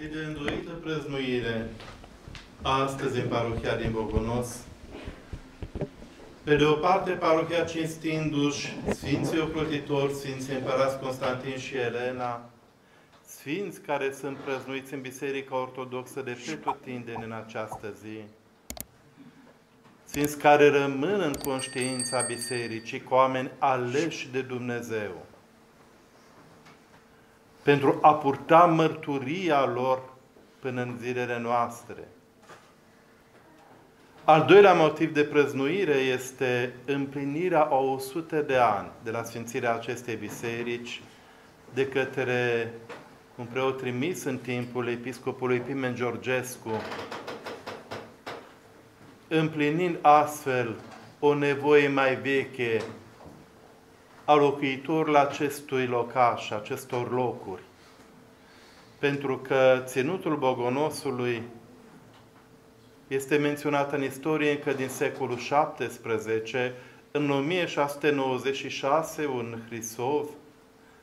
Zi de îndoită prăznuire astăzi în parohia din Bogonos. Pe de o parte, parohia cinstindu-și Sfinții Ocrotitori, Sfinții Împărați Constantin și Elena, Sfinți care sunt prăznuiți în Biserica Ortodoxă de pretutindeni în această zi, Sfinți care rămân în conștiința Bisericii cu oameni aleși de Dumnezeu, pentru a purta mărturia lor până în zilele noastre. Al doilea motiv de prăznuire este împlinirea a 100 de ani de la sfințirea acestei biserici de către un preot trimis în timpul episcopului Pimen Georgescu, împlinind astfel o nevoie mai veche a locuitorilor acestui locaș, acestor locuri. Pentru că ținutul Bogonosului este menționat în istorie încă din secolul XVII. În 1696, un Hrisov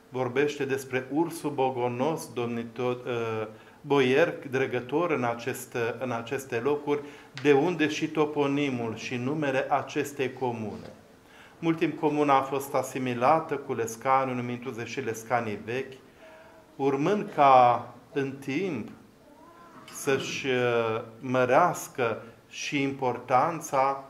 vorbește despre ursul bogonos, domnitor, uh, boier, dregător în, acest, în aceste locuri, de unde și toponimul și numele acestei comune. Mult timp comuna a fost asimilată cu Lescaniu, numindu-se și Lescanii vechi, urmând ca în timp să-și uh, mărească și importanța,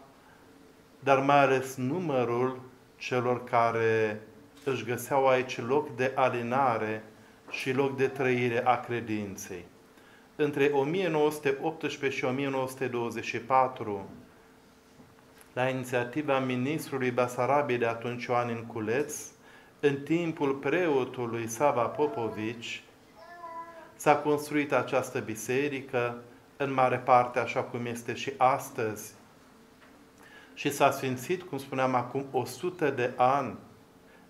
dar mai ales numărul celor care își găseau aici loc de alinare și loc de trăire a credinței. Între 1918 și 1924, la inițiativa ministrului Basarabiei de atunci Ioan Inculeț, în timpul preotului Sava Popovici, s-a construit această biserică, în mare parte așa cum este și astăzi, și s-a sfințit, cum spuneam acum, 100 de ani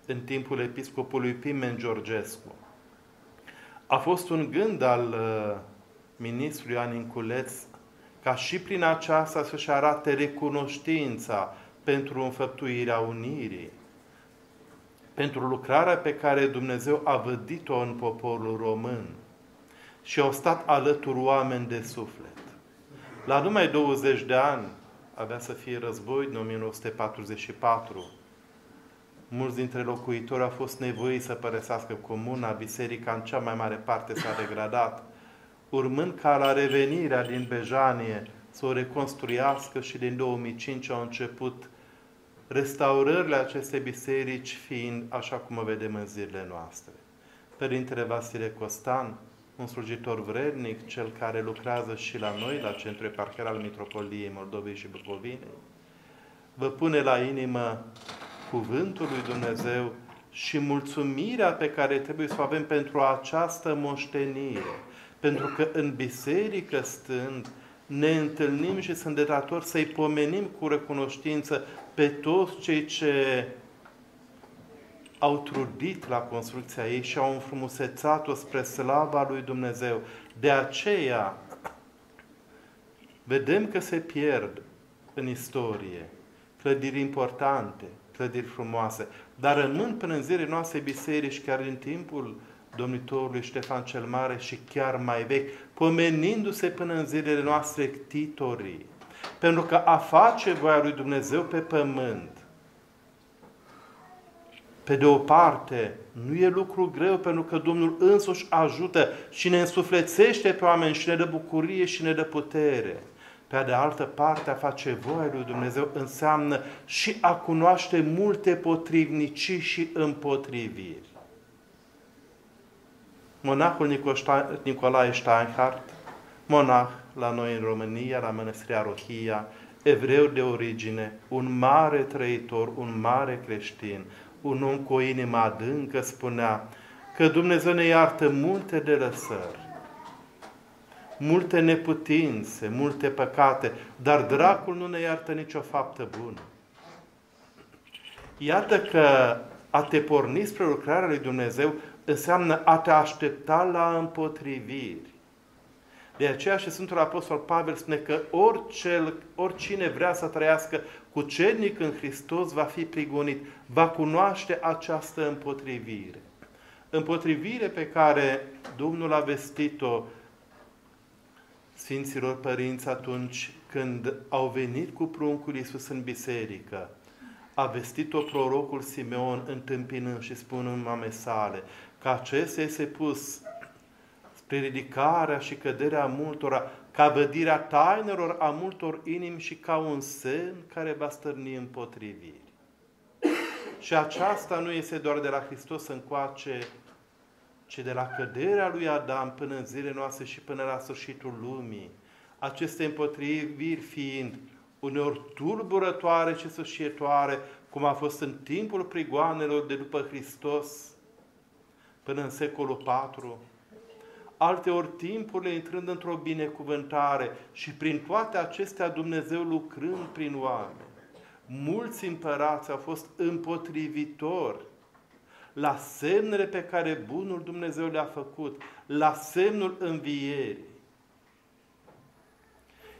în timpul episcopului Pimen Georgescu. A fost un gând al uh, ministrului Ioan Inculeț ca și prin aceasta să-și arate recunoștința pentru înfăptuirea unirii, pentru lucrarea pe care Dumnezeu a vădit-o în poporul român și au stat alături oameni de suflet. La numai 20 de ani avea să fie război în 1944. Mulți dintre locuitori au fost nevoiți să părăsească comuna, biserica în cea mai mare parte s-a degradat, urmând ca la revenirea din Bejanie să o reconstruiască și din 2005 au început restaurările acestei biserici fiind așa cum o vedem în zilele noastre. Părintele Vasile Costan, un slujitor vrednic, cel care lucrează și la noi, la Centrul Eparchial al Mitropoliei Moldovei și Bucovinei, vă pune la inimă cuvântul lui Dumnezeu și mulțumirea pe care trebuie să o avem pentru această moștenire. Pentru că în biserică stând, ne întâlnim și sunt de dator să-i pomenim cu recunoștință pe toți cei ce au trudit la construcția ei și au înfrumusețat-o spre slava lui Dumnezeu. De aceea, vedem că se pierd în istorie clădiri importante, clădiri frumoase, dar rămân până în zilele noastre biserici, chiar în timpul domnitorului Ștefan cel Mare și chiar mai vechi, pomenindu-se până în zilele noastre titorii. Pentru că a face voia lui Dumnezeu pe pământ pe de o parte, nu e lucru greu pentru că Domnul însuși ajută și ne însuflețește pe oameni și ne dă bucurie și ne dă putere. Pe de altă parte, a face voia lui Dumnezeu înseamnă și a cunoaște multe potrivnicii și împotriviri. Monahul Nicolae Steinhardt, monah la noi în România, la Mănăstirea Rohia, evreu de origine, un mare trăitor, un mare creștin, un om cu o inimă adâncă spunea că Dumnezeu ne iartă multe de lăsări, multe neputințe, multe păcate, dar dracul nu ne iartă nicio faptă bună. Iată că a te porni spre lucrarea lui Dumnezeu înseamnă a te aștepta la împotriviri. De aceea și Sfântul Apostol Pavel spune că orice, oricine vrea să trăiască cucernic în Hristos va fi prigonit, va cunoaște această împotrivire. Împotrivire pe care Domnul a vestit-o Sfinților Părinți atunci când au venit cu pruncul Iisus în biserică, a vestit-o prorocul Simeon întâmpinând și spunând mame sale că acesta este pus spre ridicarea și căderea multora, ca vădirea tainelor a multor inimi și ca un semn care va stârni împotriviri. Și aceasta nu este doar de la Hristos încoace, ci de la căderea lui Adam până în zilele noastre și până la sfârșitul lumii. Aceste împotriviri fiind uneori tulburătoare și sășietoare, cum a fost în timpul prigoanelor de după Hristos, până în secolul IV, alteori timpurile intrând într-o binecuvântare și prin toate acestea Dumnezeu lucrând prin oameni. Mulți împărați au fost împotrivitori la semnele pe care bunul Dumnezeu le-a făcut, la semnul învierii.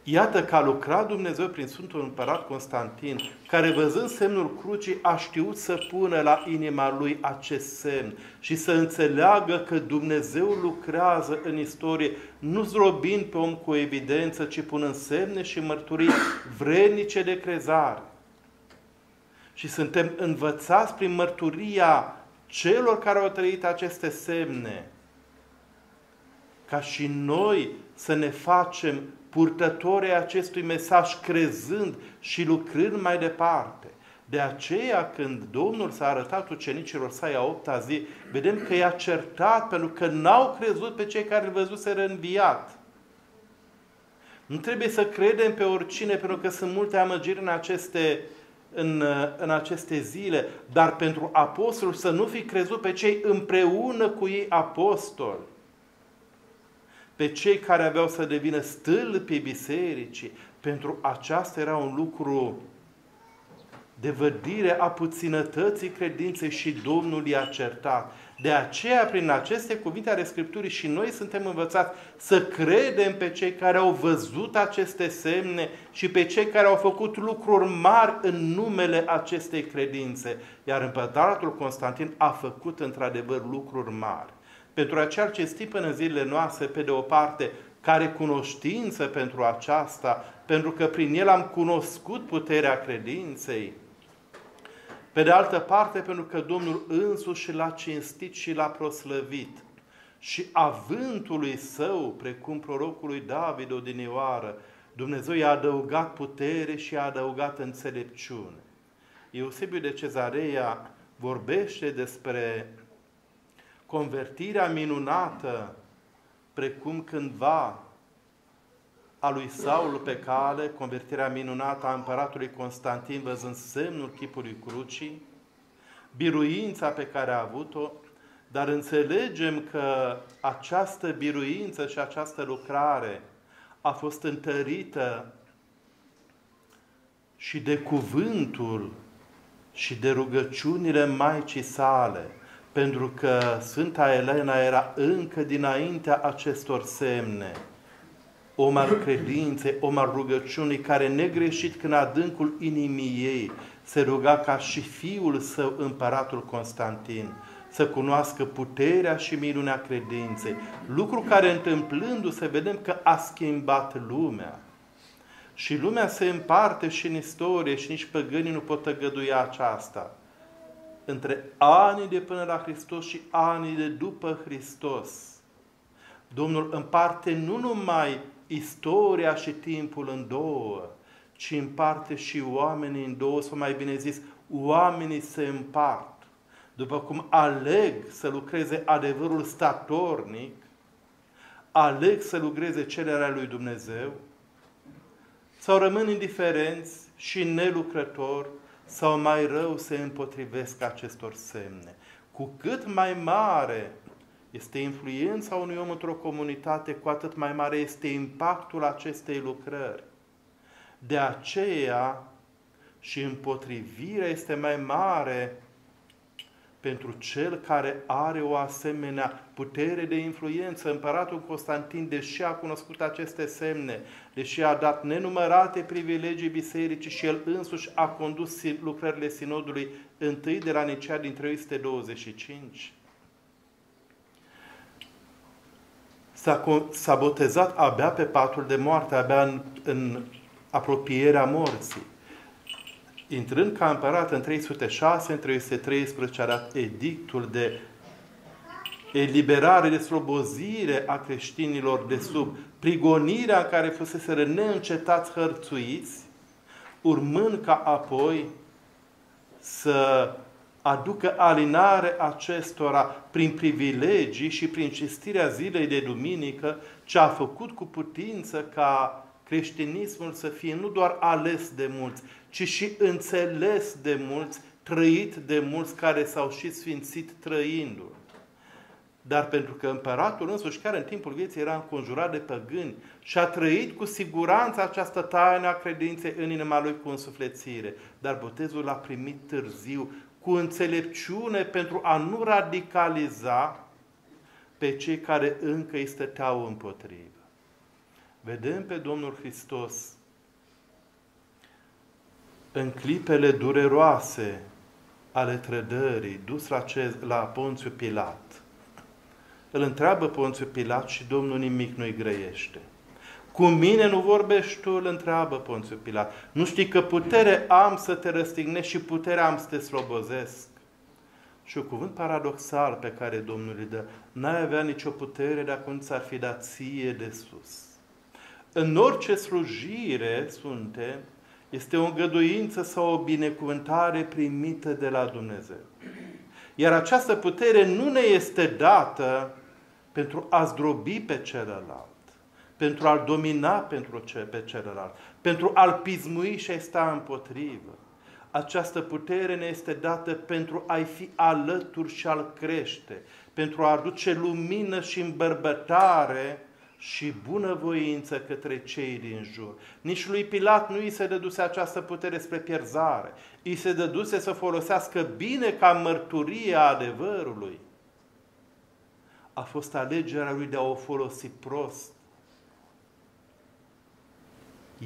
Iată că a lucrat Dumnezeu prin Sfântul Împărat Constantin, care văzând semnul crucii a știut să pună la inima lui acest semn și să înțeleagă că Dumnezeu lucrează în istorie, nu zrobind pe om cu evidență, ci punând semne și mărturii vrednice de crezare. Și suntem învățați prin mărturia celor care au trăit aceste semne, ca și noi să ne facem purtătorii acestui mesaj, crezând și lucrând mai departe. De aceea, când Domnul s-a arătat ucenicilor săi a opta zi, vedem că i-a certat pentru că n-au crezut pe cei care îl văzuseră înviat. Nu trebuie să credem pe oricine, pentru că sunt multe amăgiri în aceste, în, în aceste zile, dar pentru apostoli să nu fi crezut pe cei împreună cu ei apostoli pe cei care aveau să devină stâlpii bisericii. Pentru aceasta era un lucru de vădire a puținătății credinței și Domnul i-a certat. De aceea, prin aceste cuvinte ale Scripturii și noi suntem învățați să credem pe cei care au văzut aceste semne și pe cei care au făcut lucruri mari în numele acestei credințe. Iar împăratul Constantin a făcut într-adevăr lucruri mari pentru aceea ce până în zilele noastre, pe de o parte, care cunoștință pentru aceasta, pentru că prin el am cunoscut puterea credinței. Pe de altă parte, pentru că Domnul însuși l-a cinstit și l-a proslăvit. Și avântului său, precum prorocului David odinioară, Dumnezeu i-a adăugat putere și i-a adăugat înțelepciune. Eusebiu de Cezarea vorbește despre convertirea minunată, precum cândva a lui Saul pe cale, convertirea minunată a împăratului Constantin văzând semnul chipului crucii, biruința pe care a avut-o, dar înțelegem că această biruință și această lucrare a fost întărită și de cuvântul și de rugăciunile Maicii sale, pentru că Sfânta Elena era încă dinaintea acestor semne. Om al credinței, om al rugăciunii, care negreșit când adâncul inimii ei se ruga ca și fiul său, împăratul Constantin, să cunoască puterea și minunea credinței. Lucru care întâmplându-se, vedem că a schimbat lumea. Și lumea se împarte și în istorie și nici păgânii nu pot tăgăduia aceasta între anii de până la Hristos și anii de după Hristos. Domnul împarte nu numai istoria și timpul în două, ci împarte și oamenii în două, sau mai bine zis, oamenii se împart. După cum aleg să lucreze adevărul statornic, aleg să lucreze cererea lui Dumnezeu, sau rămân indiferenți și nelucrători, sau mai rău se împotrivesc acestor semne. Cu cât mai mare este influența unui om într-o comunitate, cu atât mai mare este impactul acestei lucrări. De aceea și împotrivirea este mai mare pentru cel care are o asemenea putere de influență. Împăratul Constantin, deși a cunoscut aceste semne, deși a dat nenumărate privilegii bisericii și el însuși a condus lucrările sinodului întâi de la Nicea din 325, s-a, s-a botezat abia pe patul de moarte, abia în, în apropierea morții. Intrând ca împărat în 306, în 313 a dat edictul de eliberare, de slobozire a creștinilor de sub prigonirea în care fusese neîncetați hărțuiți, urmând ca apoi să aducă alinare acestora prin privilegii și prin cistirea zilei de duminică, ce a făcut cu putință ca creștinismul să fie nu doar ales de mulți, ci și înțeles de mulți, trăit de mulți care s-au și sfințit trăindu-l. Dar pentru că împăratul însuși, chiar în timpul vieții, era înconjurat de păgâni și a trăit cu siguranță această taină a credinței în inima lui cu însuflețire. Dar botezul l-a primit târziu, cu înțelepciune pentru a nu radicaliza pe cei care încă îi stăteau împotrivă. Vedem pe Domnul Hristos în clipele dureroase ale trădării, dus la, ce, la Ponțiu Pilat. Îl întreabă Ponțiu Pilat și Domnul nimic nu-i grăiește. Cu mine nu vorbești tu, îl întreabă Ponțiu Pilat. Nu știi că putere am să te răstignesc și putere am să te slobozesc? Și un cuvânt paradoxal pe care Domnul îi dă. N-ai avea nicio putere dacă nu ți-ar fi dat ție de sus. În orice slujire suntem, este o îngăduință sau o binecuvântare primită de la Dumnezeu. Iar această putere nu ne este dată pentru a zdrobi pe celălalt pentru a-l domina pentru ce, pe celălalt, pentru a-l pismui și a sta împotrivă. Această putere ne este dată pentru a-i fi alături și a-l crește, pentru a aduce lumină și îmbărbătare și bunăvoință către cei din jur. Nici lui Pilat nu îi se dăduse această putere spre pierzare. Îi se dăduse să folosească bine ca mărturie a adevărului. A fost alegerea lui de a o folosi prost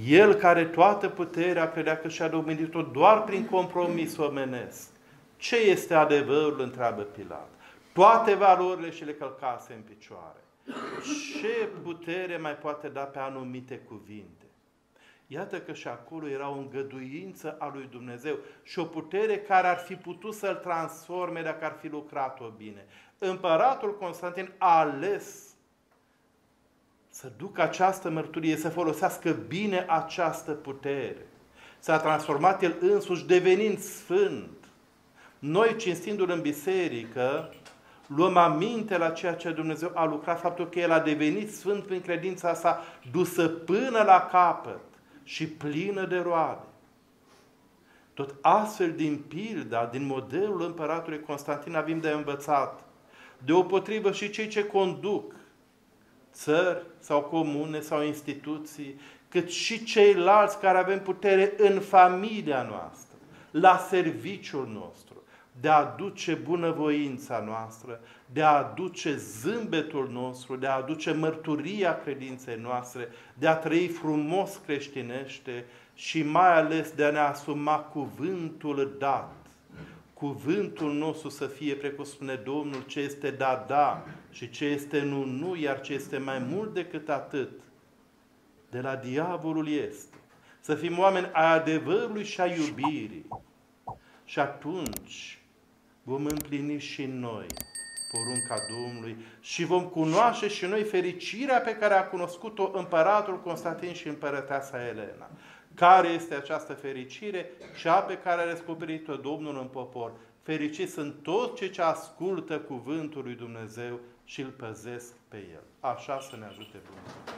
el care toată puterea credea că și-a dovedit-o doar prin compromis omenesc. Ce este adevărul? întreabă Pilat. Toate valorile și le călcase în picioare. Ce putere mai poate da pe anumite cuvinte? Iată că și acolo era o îngăduință a lui Dumnezeu și o putere care ar fi putut să-l transforme dacă ar fi lucrat-o bine. Împăratul Constantin a ales să ducă această mărturie, să folosească bine această putere. S-a transformat el însuși devenind sfânt. Noi, cinstindu-l în biserică, luăm aminte la ceea ce Dumnezeu a lucrat, faptul că el a devenit sfânt prin credința sa dusă până la capăt și plină de roade. Tot astfel din pilda, din modelul împăratului Constantin avem de învățat. Deopotrivă și cei ce conduc țări sau comune sau instituții, cât și ceilalți care avem putere în familia noastră, la serviciul nostru, de a aduce bunăvoința noastră, de a aduce zâmbetul nostru, de a aduce mărturia credinței noastre, de a trăi frumos creștinește și mai ales de a ne asuma cuvântul dat cuvântul nostru să fie, precum spune Domnul, ce este da, da și ce este nu, nu, iar ce este mai mult decât atât, de la diavolul este. Să fim oameni a adevărului și a iubirii. Și atunci vom împlini și noi porunca Domnului și vom cunoaște și noi fericirea pe care a cunoscut-o împăratul Constantin și împărăteasa Elena. Care este această fericire? Cea pe care a descoperit-o Domnul în popor. Fericiți sunt toți cei ce ascultă cuvântul lui Dumnezeu și îl păzesc pe el. Așa să ne ajute Dumnezeu.